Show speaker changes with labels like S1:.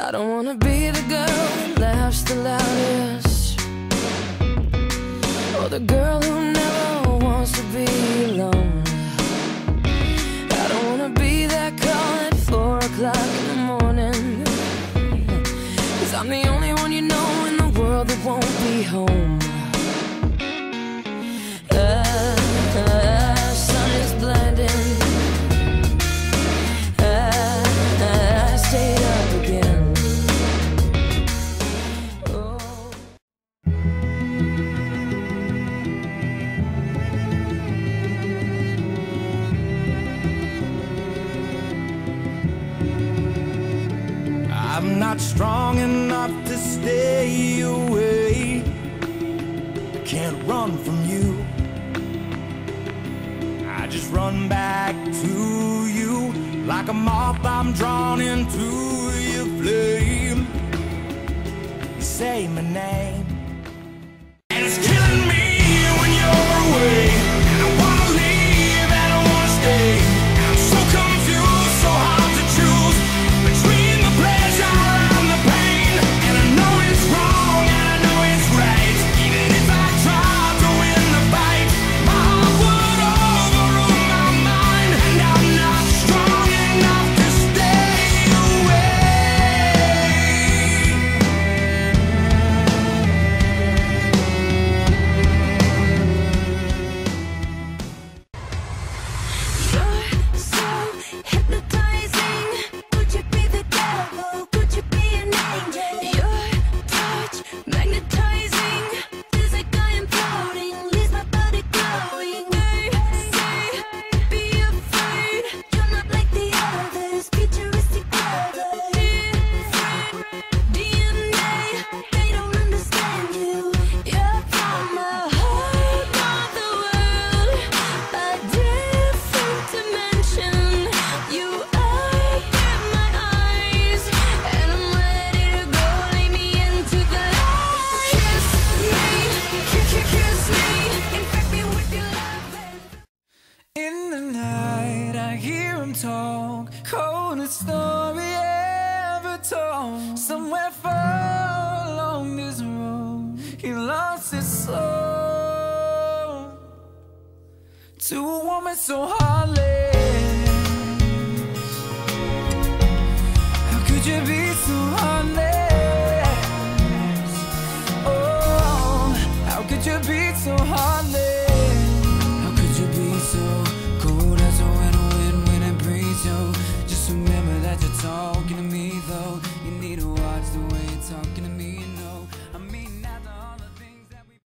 S1: I don't wanna be the girl who laughs the loudest. Or the girl who never wants to be alone. I don't wanna be that call at four o'clock in the morning. Cause I'm the only one you know in the world that won't be home
S2: I'm not strong enough to stay away. I can't run from you. I just run back to you like a moth. I'm drawn into your flame. You say my name, Somewhere far along this road, he lost his soul to a woman so heartless. How could you be so heartless? Oh, how could you be so heartless?